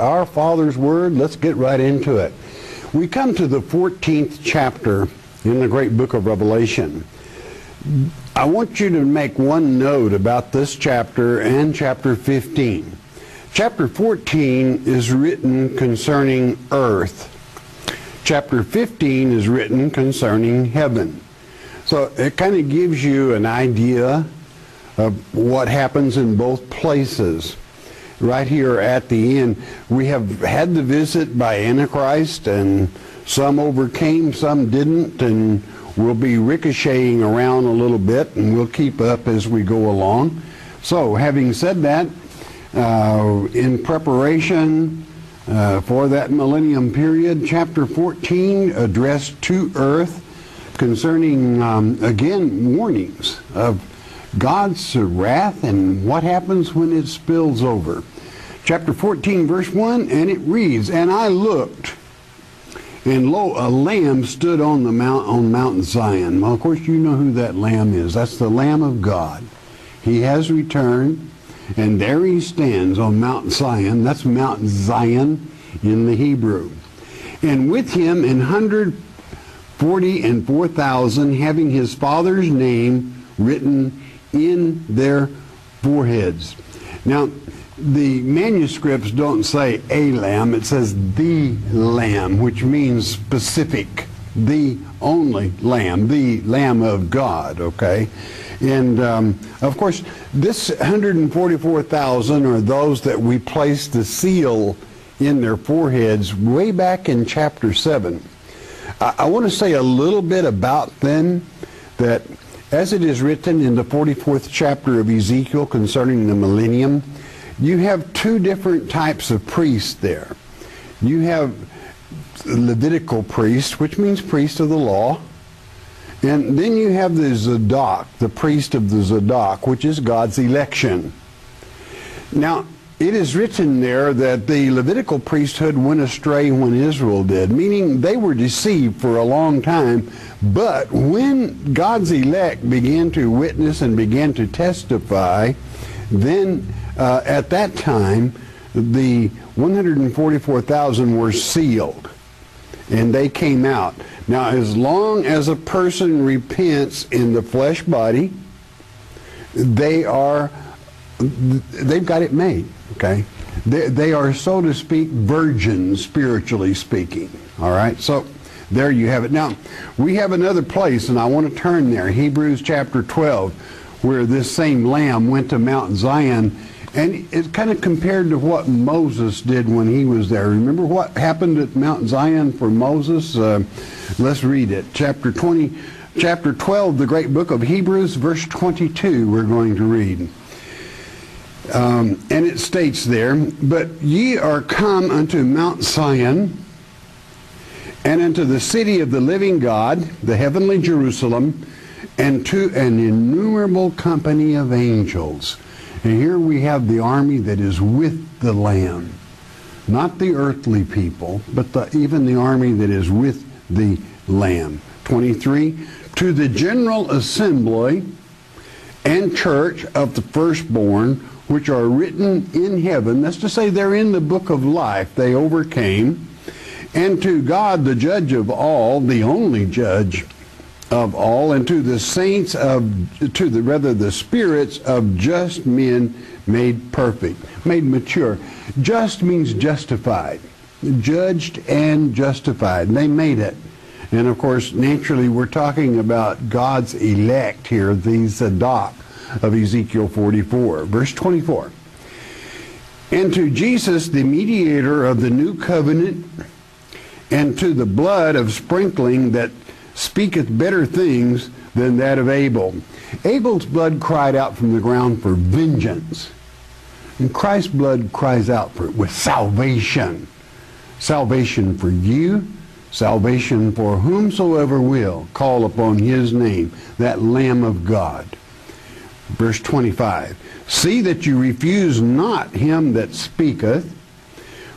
our Father's Word. Let's get right into it. We come to the 14th chapter in the great book of Revelation. I want you to make one note about this chapter and chapter 15. Chapter 14 is written concerning earth. Chapter 15 is written concerning heaven. So it kind of gives you an idea of what happens in both places. Right here at the end, we have had the visit by Antichrist, and some overcame, some didn't, and we'll be ricocheting around a little bit, and we'll keep up as we go along. So, having said that, uh, in preparation uh, for that millennium period, chapter 14 addressed to earth concerning, um, again, warnings of God's uh, wrath and what happens when it spills over. Chapter 14, verse 1, and it reads, And I looked, and lo, a lamb stood on the mount on Mount Zion. Well, of course, you know who that lamb is. That's the Lamb of God. He has returned, and there he stands on Mount Zion. That's Mount Zion in the Hebrew. And with him an hundred forty and four thousand, having his father's name written in their foreheads. Now, the manuscripts don't say a lamb, it says the lamb, which means specific, the only lamb, the lamb of God, okay? And um, of course, this 144,000 are those that we placed the seal in their foreheads way back in chapter 7. I, I want to say a little bit about them that as it is written in the 44th chapter of Ezekiel concerning the millennium, you have two different types of priests there. You have Levitical priest, which means priest of the law, and then you have the Zadok, the priest of the Zadok, which is God's election. Now, it is written there that the Levitical priesthood went astray when Israel did, meaning they were deceived for a long time. But when God's elect began to witness and began to testify, then uh, at that time, the 144,000 were sealed and they came out. Now, as long as a person repents in the flesh body, they are, they've got it made, okay? They, they are, so to speak, virgins, spiritually speaking, all right? So, there you have it. Now, we have another place, and I want to turn there, Hebrews chapter 12, where this same lamb went to Mount Zion and it's kind of compared to what Moses did when he was there. Remember what happened at Mount Zion for Moses? Uh, let's read it. Chapter 20, chapter 12, the great book of Hebrews, verse 22, we're going to read. Um, and it states there, But ye are come unto Mount Zion, and unto the city of the living God, the heavenly Jerusalem, and to an innumerable company of angels and here we have the army that is with the Lamb. Not the earthly people, but the, even the army that is with the Lamb. 23, to the general assembly and church of the firstborn, which are written in heaven. That's to say, they're in the book of life. They overcame. And to God, the judge of all, the only judge of all, and to the saints of, to the rather the spirits of just men made perfect, made mature. Just means justified, judged and justified. They made it. And of course, naturally, we're talking about God's elect here, these Zadok of Ezekiel 44. Verse 24. And to Jesus, the mediator of the new covenant, and to the blood of sprinkling that speaketh better things than that of Abel. Abel's blood cried out from the ground for vengeance. And Christ's blood cries out for it with salvation. Salvation for you, salvation for whomsoever will call upon his name, that Lamb of God. Verse 25. See that you refuse not him that speaketh,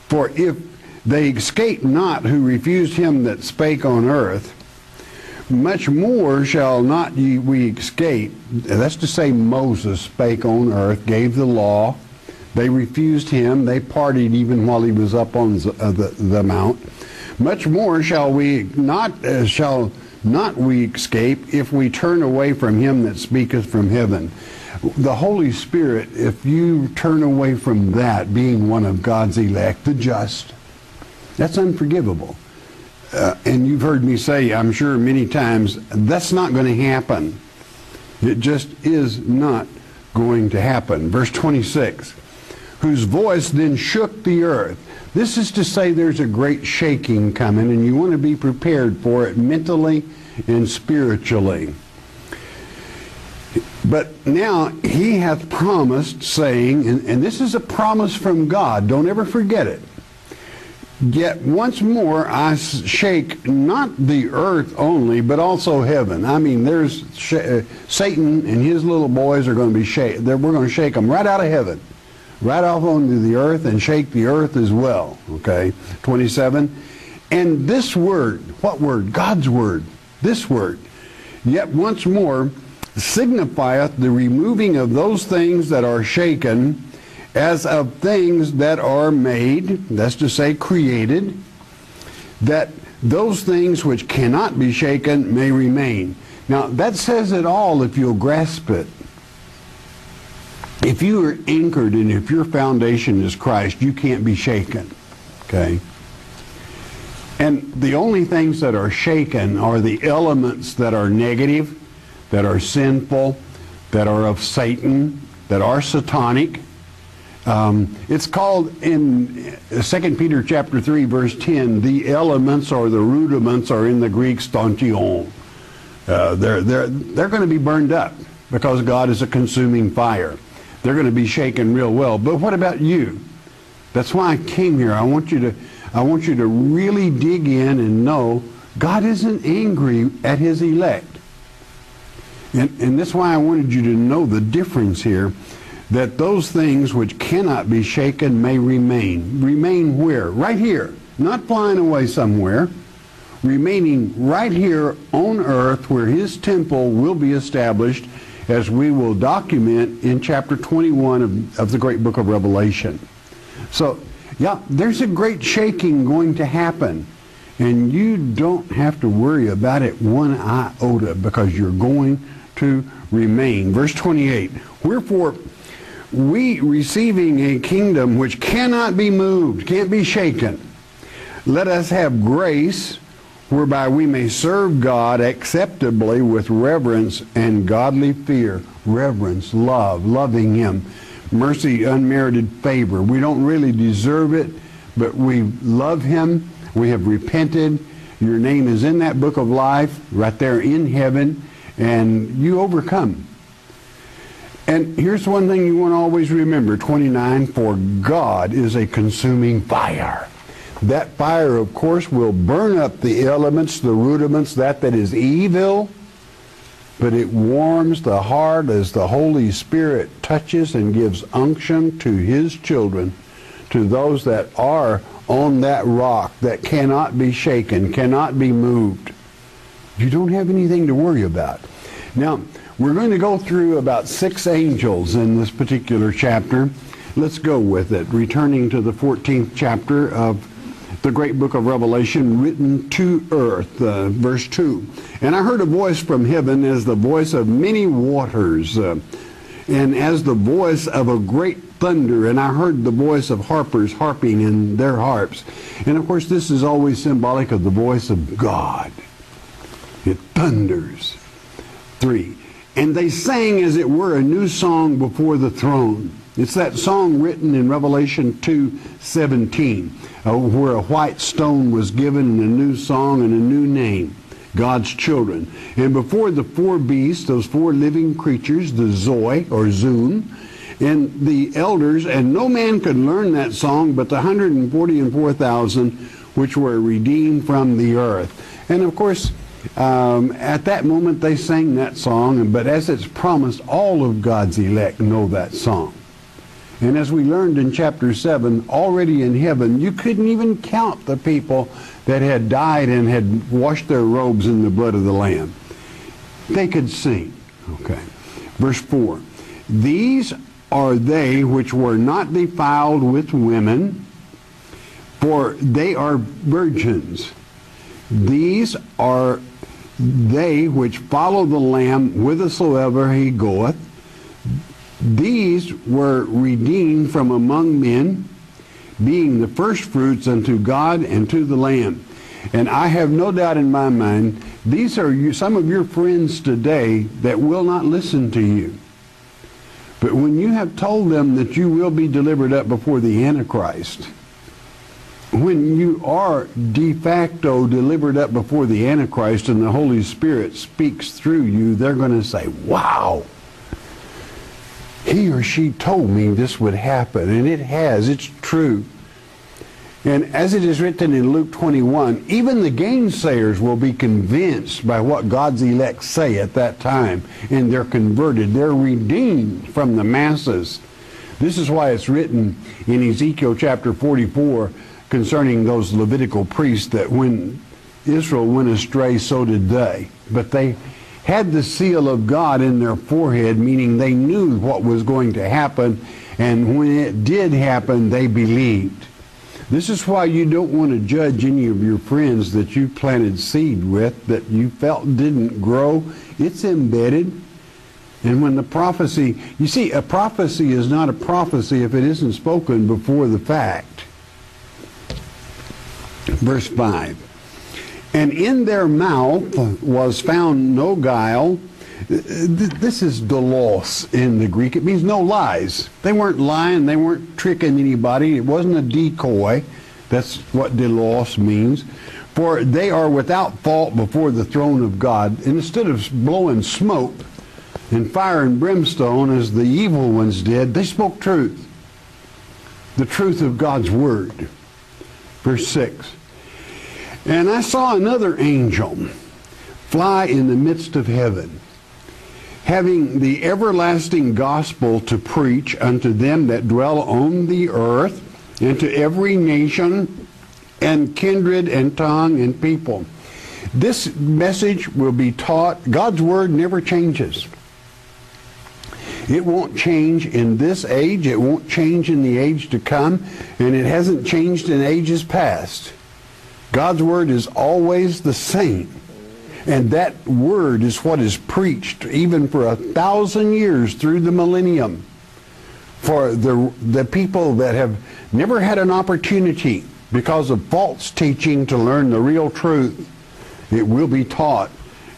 for if they escape not who refused him that spake on earth, much more shall not ye we escape. That's to say, Moses spake on earth, gave the law They refused him. They partied even while he was up on the, uh, the, the mount. Much more shall we not uh, shall not we escape if we turn away from him that speaketh from heaven. The Holy Spirit, if you turn away from that, being one of God's elect, the just, that's unforgivable. Uh, and you've heard me say, I'm sure many times, that's not going to happen. It just is not going to happen. Verse 26 whose voice then shook the earth. This is to say there's a great shaking coming, and you want to be prepared for it mentally and spiritually. But now he hath promised, saying, and, and this is a promise from God, don't ever forget it. Yet once more I shake not the earth only, but also heaven. I mean, there's uh, Satan and his little boys are going to be shake. We're going to shake them right out of heaven, right off onto the earth, and shake the earth as well. Okay, 27. And this word, what word? God's word. This word. Yet once more signifieth the removing of those things that are shaken as of things that are made, that's to say created, that those things which cannot be shaken may remain. Now, that says it all if you'll grasp it. If you are anchored and if your foundation is Christ, you can't be shaken. Okay? And the only things that are shaken are the elements that are negative, that are sinful, that are of Satan, that are satanic, um, it's called in 2 Peter chapter 3 verse 10, the elements or the rudiments are in the Greek strontium. Uh, they're, they're, they're going to be burned up because God is a consuming fire. They're going to be shaken real well. But what about you? That's why I came here. I want you to, I want you to really dig in and know God isn't angry at his elect. And, and that's why I wanted you to know the difference here that those things which cannot be shaken may remain. Remain where? Right here. Not flying away somewhere. Remaining right here on earth where his temple will be established as we will document in chapter 21 of, of the great book of Revelation. So, yeah, there's a great shaking going to happen. And you don't have to worry about it one iota because you're going to remain. Verse 28, Wherefore we receiving a kingdom which cannot be moved, can't be shaken, let us have grace whereby we may serve God acceptably with reverence and godly fear. Reverence, love, loving Him. Mercy, unmerited favor. We don't really deserve it, but we love Him. We have repented. Your name is in that book of life, right there in heaven, and you overcome. And here's one thing you want to always remember 29 For God is a consuming fire. That fire, of course, will burn up the elements, the rudiments, that that is evil, but it warms the heart as the Holy Spirit touches and gives unction to His children, to those that are on that rock that cannot be shaken, cannot be moved. You don't have anything to worry about. Now, we're going to go through about six angels in this particular chapter. Let's go with it. Returning to the 14th chapter of the great book of Revelation written to earth, uh, verse 2. And I heard a voice from heaven as the voice of many waters, uh, and as the voice of a great thunder. And I heard the voice of harpers harping in their harps. And of course, this is always symbolic of the voice of God. It thunders. 3. And they sang, as it were, a new song before the throne. It's that song written in Revelation 2:17, uh, where a white stone was given and a new song and a new name, God's children. And before the four beasts, those four living creatures, the Zoe or Zoon, and the elders, and no man could learn that song but the 144,000 which were redeemed from the earth. And of course, um, at that moment, they sang that song, but as it's promised, all of God's elect know that song. And as we learned in chapter 7, already in heaven, you couldn't even count the people that had died and had washed their robes in the blood of the Lamb. They could sing. Okay. Verse 4 These are they which were not defiled with women, for they are virgins. These are they which follow the Lamb whithersoever he goeth. These were redeemed from among men, being the firstfruits unto God and to the Lamb. And I have no doubt in my mind, these are you, some of your friends today that will not listen to you. But when you have told them that you will be delivered up before the Antichrist, when you are de facto delivered up before the Antichrist and the Holy Spirit speaks through you, they're going to say, wow, he or she told me this would happen, and it has, it's true. And as it is written in Luke 21, even the gainsayers will be convinced by what God's elect say at that time, and they're converted. They're redeemed from the masses. This is why it's written in Ezekiel chapter 44 concerning those Levitical priests that when Israel went astray, so did they. But they had the seal of God in their forehead, meaning they knew what was going to happen, and when it did happen, they believed. This is why you don't want to judge any of your friends that you planted seed with that you felt didn't grow. It's embedded. And when the prophecy, you see, a prophecy is not a prophecy if it isn't spoken before the fact. Verse 5. And in their mouth was found no guile. This is dolos in the Greek. It means no lies. They weren't lying. They weren't tricking anybody. It wasn't a decoy. That's what dolos means. For they are without fault before the throne of God. And instead of blowing smoke and fire and brimstone as the evil ones did, they spoke truth. The truth of God's word. Verse 6. And I saw another angel fly in the midst of heaven, having the everlasting gospel to preach unto them that dwell on the earth, and to every nation and kindred and tongue and people. This message will be taught. God's word never changes. It won't change in this age. It won't change in the age to come. And it hasn't changed in ages past. God's word is always the same. And that word is what is preached even for a thousand years through the millennium. For the, the people that have never had an opportunity because of false teaching to learn the real truth, it will be taught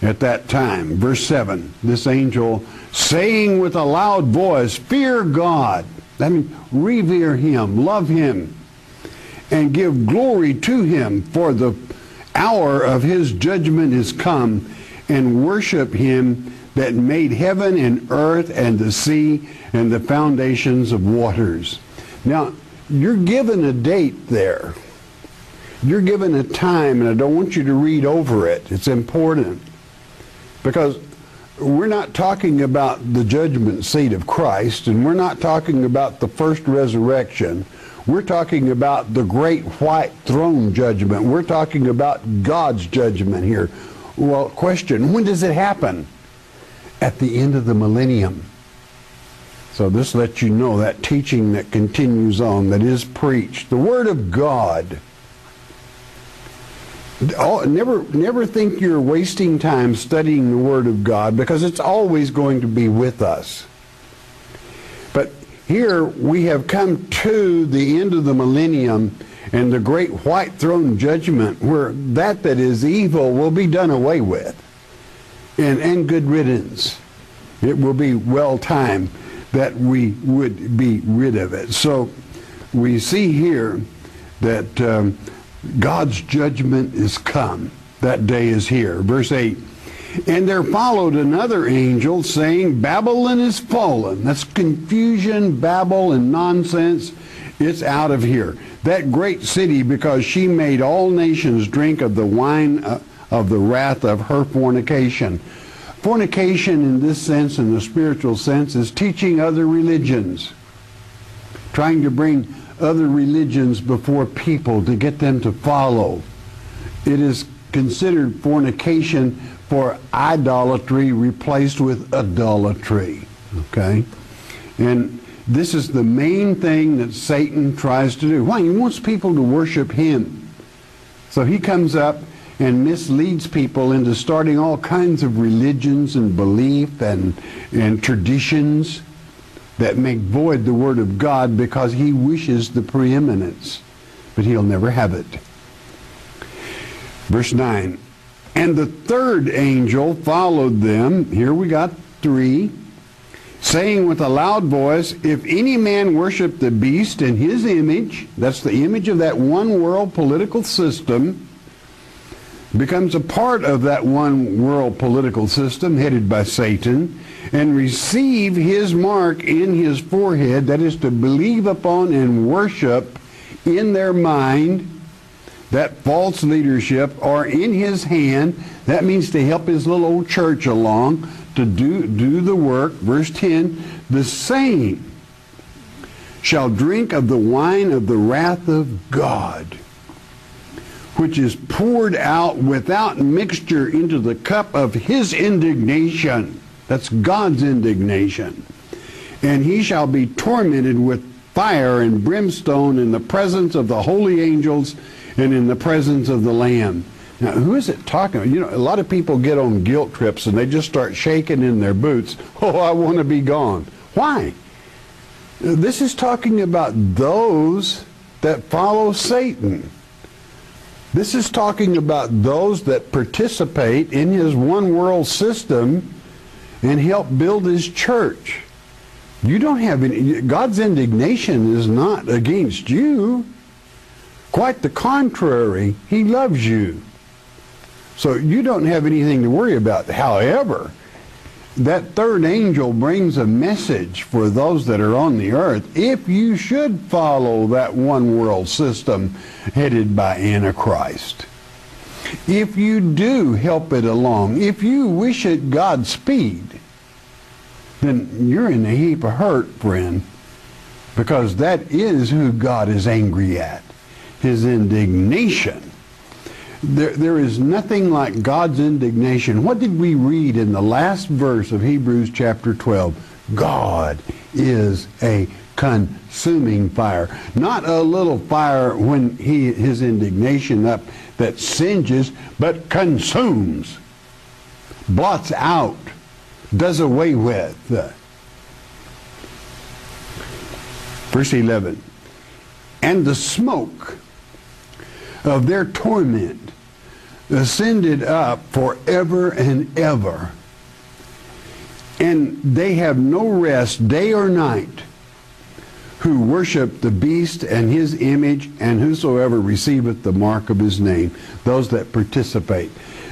at that time. Verse 7, this angel saying with a loud voice, Fear God. That means revere him, love him, and give glory to him, for the hour of his judgment is come, and worship him that made heaven and earth and the sea and the foundations of waters. Now, you're given a date there. You're given a time, and I don't want you to read over it. It's important. Because we're not talking about the judgment seat of Christ, and we're not talking about the first resurrection. We're talking about the great white throne judgment. We're talking about God's judgment here. Well, question, when does it happen? At the end of the millennium. So this lets you know that teaching that continues on, that is preached. The Word of God. Never, never think you're wasting time studying the Word of God because it's always going to be with us. But here we have come to the end of the millennium and the great white throne judgment where that that is evil will be done away with. And, and good riddance. It will be well timed that we would be rid of it. So we see here that um, God's judgment is come. That day is here. Verse 8. And there followed another angel saying, Babylon is fallen. That's confusion, babble, and nonsense. It's out of here. That great city, because she made all nations drink of the wine uh, of the wrath of her fornication. Fornication, in this sense, in the spiritual sense, is teaching other religions, trying to bring other religions before people to get them to follow. It is considered fornication for idolatry replaced with idolatry. Okay? And This is the main thing that Satan tries to do. Why? He wants people to worship him. So he comes up and misleads people into starting all kinds of religions and belief and, and traditions that make void the Word of God because he wishes the preeminence. But he'll never have it. Verse 9. And the third angel followed them. Here we got three. Saying with a loud voice, If any man worship the beast in his image, that's the image of that one world political system, becomes a part of that one world political system headed by Satan, and receive his mark in his forehead, that is to believe upon and worship in their mind that false leadership, or in his hand, that means to help his little old church along, to do, do the work. Verse 10, the same shall drink of the wine of the wrath of God, which is poured out without mixture into the cup of his indignation. That's God's indignation. And he shall be tormented with fire and brimstone in the presence of the holy angels and in the presence of the Lamb. Now, who is it talking about? You know, a lot of people get on guilt trips and they just start shaking in their boots. Oh, I want to be gone. Why? This is talking about those that follow Satan. This is talking about those that participate in his one world system and help build his church. You don't have any, God's indignation is not against you. Quite the contrary, he loves you. So you don't have anything to worry about. However, that third angel brings a message for those that are on the earth. If you should follow that one world system headed by Antichrist, if you do help it along, if you wish it Godspeed, then you're in a heap of hurt, friend, because that is who God is angry at. His indignation there, there is nothing like God's indignation. What did we read in the last verse of Hebrews chapter 12? God is a consuming fire. Not a little fire when he his indignation up that singes, but consumes, blots out, does away with. Uh, verse 11. And the smoke of their torment ascended up forever and ever. And they have no rest day or night who worship the beast and his image and whosoever receiveth the mark of his name, those that participate.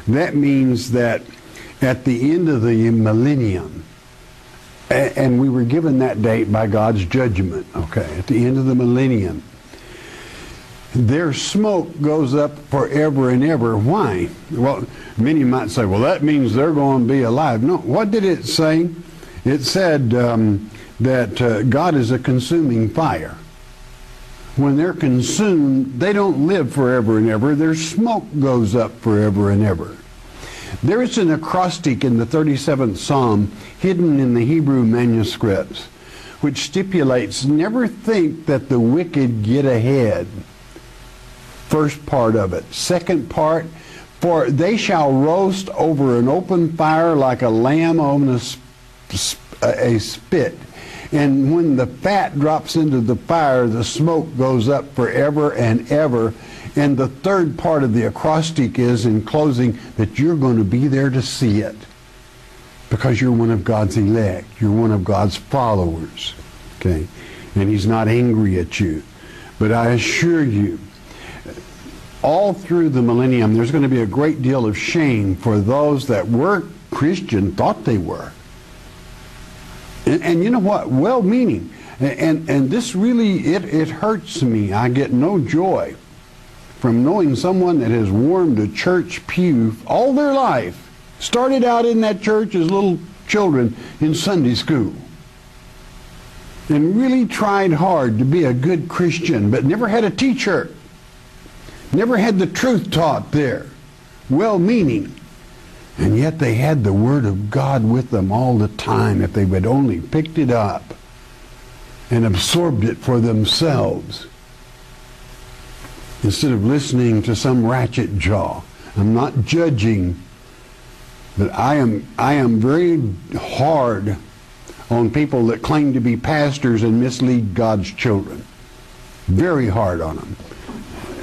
That means that at the end of the millennium, and we were given that date by God's judgment, okay, at the end of the millennium, their smoke goes up forever and ever. Why? Well, many might say, well, that means they're going to be alive. No, what did it say? It said um, that uh, God is a consuming fire. When they're consumed, they don't live forever and ever. Their smoke goes up forever and ever. There is an acrostic in the 37th Psalm hidden in the Hebrew manuscripts which stipulates never think that the wicked get ahead first part of it. Second part, for they shall roast over an open fire like a lamb on a, a spit. And when the fat drops into the fire, the smoke goes up forever and ever. And the third part of the acrostic is, in closing, that you're going to be there to see it because you're one of God's elect. You're one of God's followers. Okay? And he's not angry at you. But I assure you, all through the millennium, there's going to be a great deal of shame for those that were Christian, thought they were. And, and you know what? Well-meaning. And, and this really, it, it hurts me. I get no joy from knowing someone that has warmed a church pew all their life, started out in that church as little children in Sunday school, and really tried hard to be a good Christian, but never had a teacher. Never had the truth taught there, well meaning. And yet they had the Word of God with them all the time if they would only picked it up and absorbed it for themselves instead of listening to some ratchet jaw. I'm not judging, but I am, I am very hard on people that claim to be pastors and mislead God's children. Very hard on them.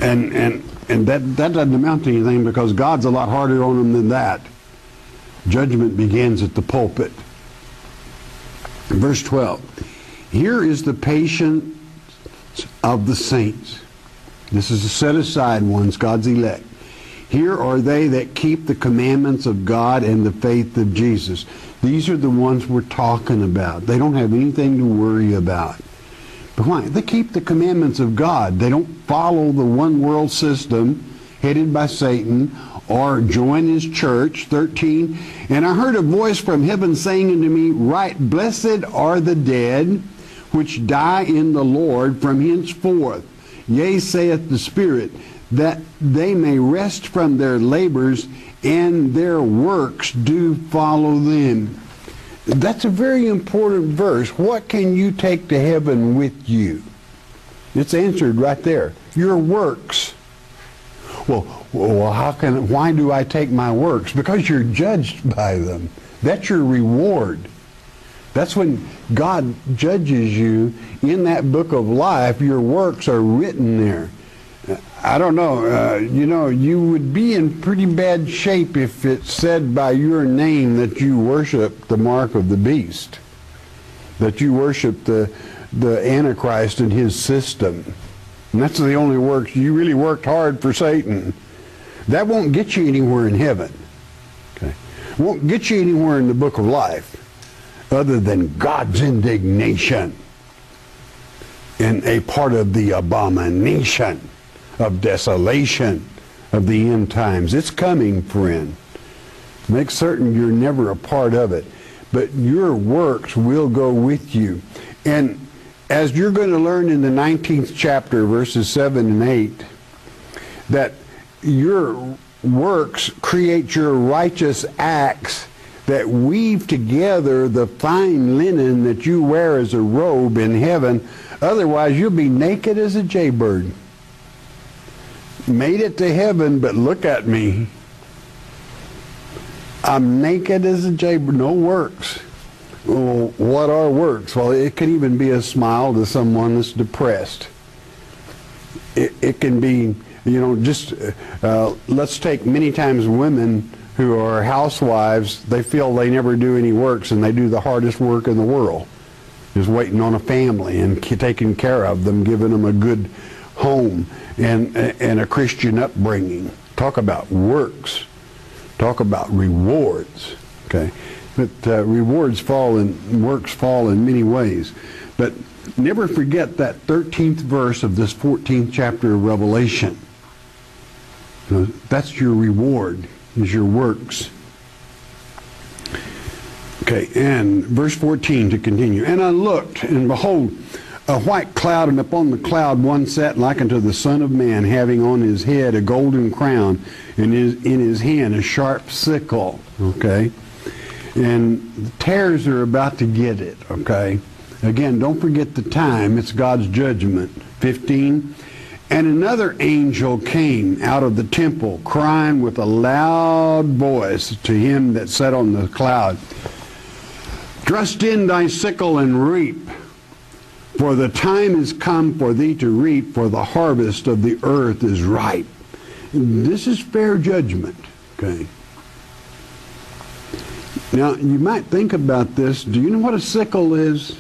And, and, and that, that doesn't amount to anything because God's a lot harder on them than that. Judgment begins at the pulpit. Verse 12. Here is the patience of the saints. This is the set aside ones, God's elect. Here are they that keep the commandments of God and the faith of Jesus. These are the ones we're talking about. They don't have anything to worry about. But why? They keep the commandments of God. They don't follow the one world system headed by Satan or join his church. 13. And I heard a voice from heaven saying unto me, Write, blessed are the dead which die in the Lord from henceforth. Yea, saith the Spirit, that they may rest from their labors and their works do follow them. That's a very important verse. What can you take to heaven with you? It's answered right there. Your works. Well, well, how can? Why do I take my works? Because you're judged by them. That's your reward. That's when God judges you in that book of life. Your works are written there. I don't know. Uh, you know, you would be in pretty bad shape if it said by your name that you worship the mark of the beast, that you worship the the Antichrist and his system. And that's the only works. You really worked hard for Satan. That won't get you anywhere in heaven. Okay, won't get you anywhere in the book of life, other than God's indignation and a part of the abomination of desolation of the end times. It's coming, friend. Make certain you're never a part of it. But your works will go with you. And as you're going to learn in the 19th chapter, verses 7 and 8, that your works create your righteous acts that weave together the fine linen that you wear as a robe in heaven. Otherwise, you'll be naked as a jaybird made it to heaven, but look at me. I'm naked as a jaybird, no works. Well, what are works? Well, it can even be a smile to someone that's depressed. It, it can be, you know, just uh, let's take many times women who are housewives, they feel they never do any works and they do the hardest work in the world, is waiting on a family and taking care of them, giving them a good home and, and a Christian upbringing. Talk about works. Talk about rewards. Okay, but uh, rewards fall and works fall in many ways. But never forget that 13th verse of this 14th chapter of Revelation. That's your reward, is your works. Okay, and verse 14 to continue. And I looked, and behold, a white cloud, and upon the cloud one sat like unto the Son of Man, having on his head a golden crown, and in his hand a sharp sickle. Okay? And the tares are about to get it. Okay? Again, don't forget the time. It's God's judgment. 15. And another angel came out of the temple, crying with a loud voice to him that sat on the cloud, Thrust in thy sickle and reap for the time is come for thee to reap, for the harvest of the earth is ripe. This is fair judgment, okay? Now, you might think about this. Do you know what a sickle is?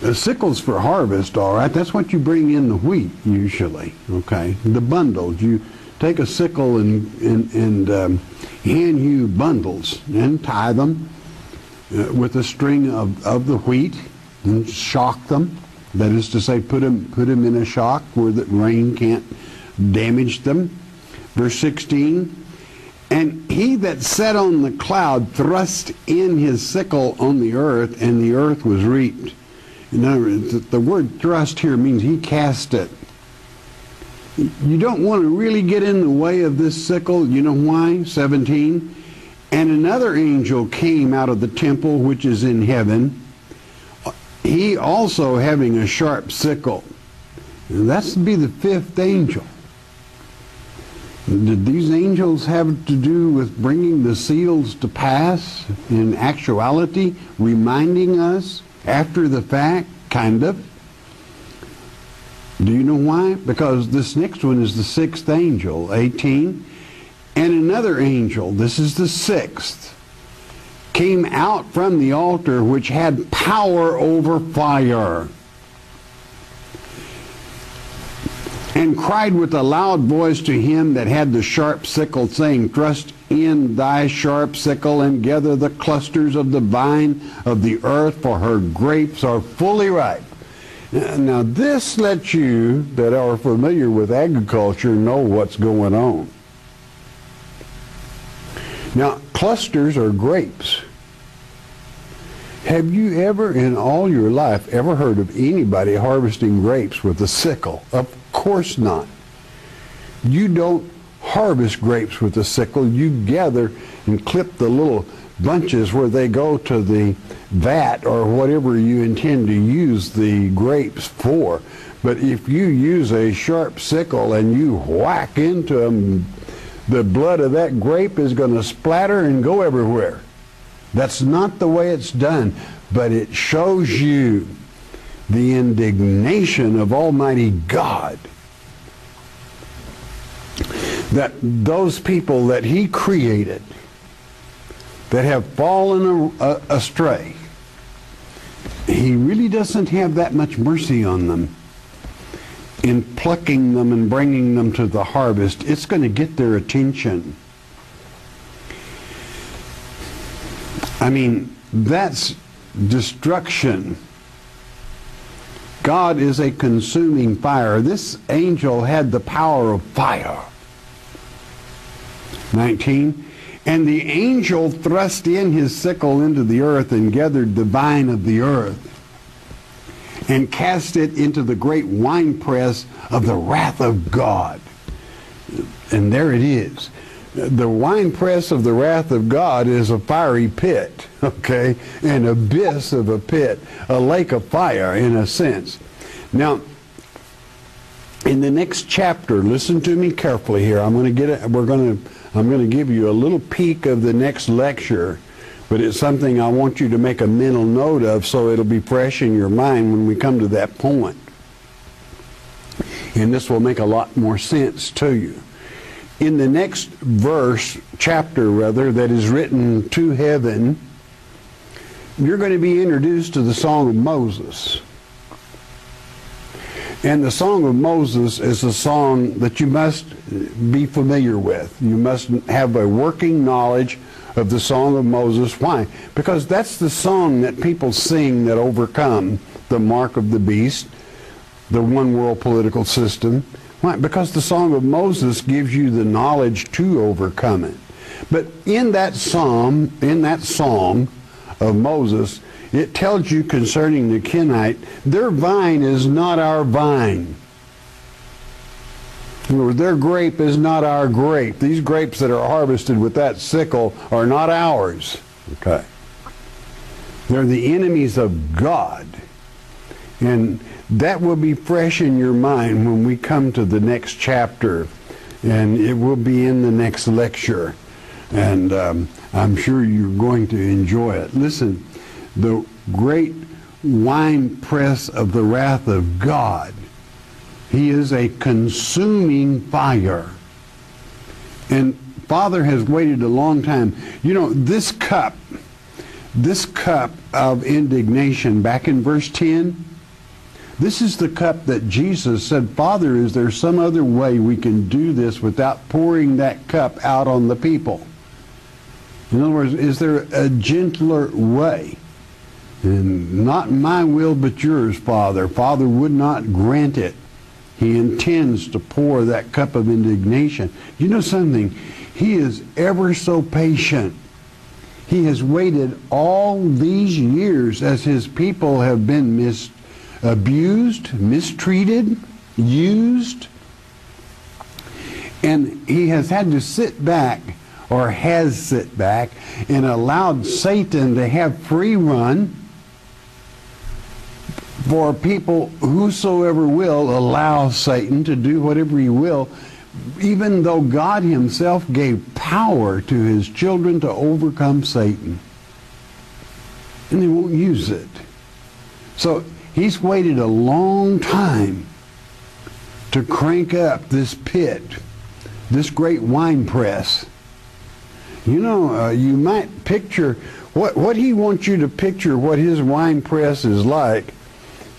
A sickle's for harvest, all right. That's what you bring in the wheat, usually, okay? The bundles. You take a sickle and, and, and um, hand you bundles and tie them uh, with a string of, of the wheat and shock them. That is to say, put them, put them in a shock where the rain can't damage them. Verse 16, and he that sat on the cloud thrust in his sickle on the earth, and the earth was reaped. In other words, the word thrust here means he cast it. You don't want to really get in the way of this sickle. You know why? 17. And another angel came out of the temple which is in heaven he also having a sharp sickle. And that's to be the fifth angel. Did these angels have to do with bringing the seals to pass in actuality, reminding us after the fact, kind of? Do you know why? Because this next one is the sixth angel, 18. And another angel, this is the sixth, came out from the altar which had power over fire and cried with a loud voice to him that had the sharp sickle, saying, Thrust in thy sharp sickle and gather the clusters of the vine of the earth, for her grapes are fully ripe. Now, this lets you that are familiar with agriculture know what's going on. Now, clusters are grapes. Have you ever in all your life ever heard of anybody harvesting grapes with a sickle? Of course not. You don't harvest grapes with a sickle. You gather and clip the little bunches where they go to the vat or whatever you intend to use the grapes for. But if you use a sharp sickle and you whack into them, the blood of that grape is going to splatter and go everywhere. That's not the way it's done, but it shows you the indignation of Almighty God that those people that He created that have fallen astray, He really doesn't have that much mercy on them in plucking them and bringing them to the harvest. It's going to get their attention. I mean, that's destruction. God is a consuming fire. This angel had the power of fire. 19. And the angel thrust in his sickle into the earth and gathered the vine of the earth and cast it into the great winepress of the wrath of God. And there it is the winepress of the wrath of God is a fiery pit, okay? An abyss of a pit, a lake of fire in a sense. Now, in the next chapter, listen to me carefully here. I'm going to get it, we're going to I'm going to give you a little peek of the next lecture, but it's something I want you to make a mental note of so it'll be fresh in your mind when we come to that point. And this will make a lot more sense to you in the next verse, chapter rather, that is written to heaven, you're going to be introduced to the Song of Moses. And the Song of Moses is a song that you must be familiar with. You must have a working knowledge of the Song of Moses. Why? Because that's the song that people sing that overcome the mark of the beast, the one world political system, why? Because the Song of Moses gives you the knowledge to overcome it. But in that psalm, in that song of Moses, it tells you concerning the Kenite, their vine is not our vine. Their grape is not our grape. These grapes that are harvested with that sickle are not ours. Okay. They're the enemies of God. And that will be fresh in your mind when we come to the next chapter, and it will be in the next lecture. And um, I'm sure you're going to enjoy it. Listen, the great wine press of the wrath of God, He is a consuming fire. And Father has waited a long time. You know, this cup, this cup of indignation, back in verse 10, this is the cup that Jesus said, Father, is there some other way we can do this without pouring that cup out on the people? In other words, is there a gentler way? And not my will but yours, Father. Father would not grant it. He intends to pour that cup of indignation. You know something? He is ever so patient. He has waited all these years as his people have been mis abused, mistreated, used. And he has had to sit back, or has sit back, and allowed Satan to have free run. for people whosoever will allow Satan to do whatever he will, even though God himself gave power to his children to overcome Satan. And they won't use it. So he's waited a long time to crank up this pit, this great wine press. You know, uh, you might picture what, what he wants you to picture what his wine press is like.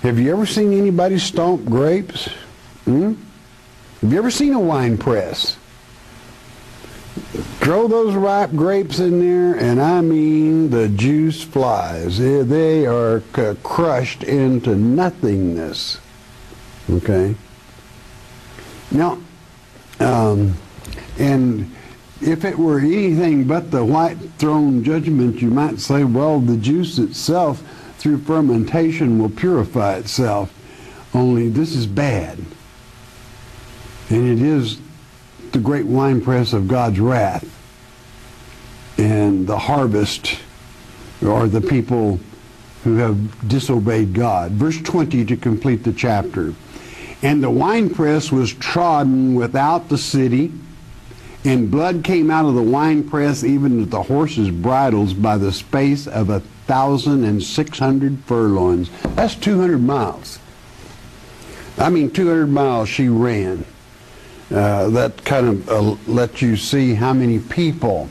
Have you ever seen anybody stomp grapes? Hmm? Have you ever seen a wine press? Throw those ripe grapes in there, and I mean the juice flies. They are crushed into nothingness. Okay? Now, um, and if it were anything but the white throne judgment, you might say, well, the juice itself, through fermentation, will purify itself. Only this is bad. And it is the great winepress of God's wrath. And the harvest are the people who have disobeyed God. Verse 20 to complete the chapter. And the winepress was trodden without the city, and blood came out of the winepress even to the horses' bridles by the space of a thousand and six hundred furlongs. That's 200 miles. I mean, 200 miles she ran. Uh, that kind of uh, lets you see how many people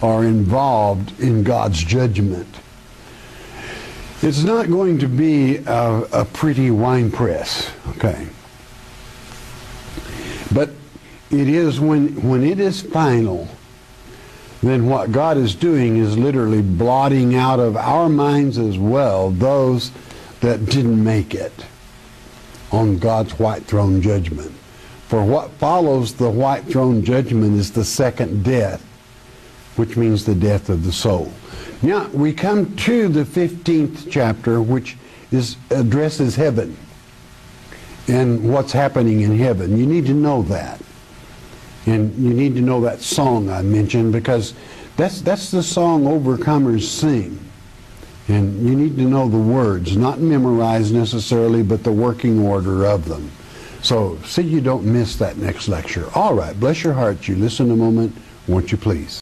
are involved in God's judgment. It's not going to be a, a pretty wine press, okay? But it is when, when it is final, then what God is doing is literally blotting out of our minds as well those that didn't make it on God's white throne judgment. For what follows the white throne judgment is the second death, which means the death of the soul. Now, we come to the 15th chapter, which is, addresses heaven and what's happening in heaven. You need to know that. And you need to know that song I mentioned because that's, that's the song overcomers sing. And you need to know the words, not memorize necessarily, but the working order of them. So see you don't miss that next lecture. All right, bless your heart. You listen a moment, won't you please?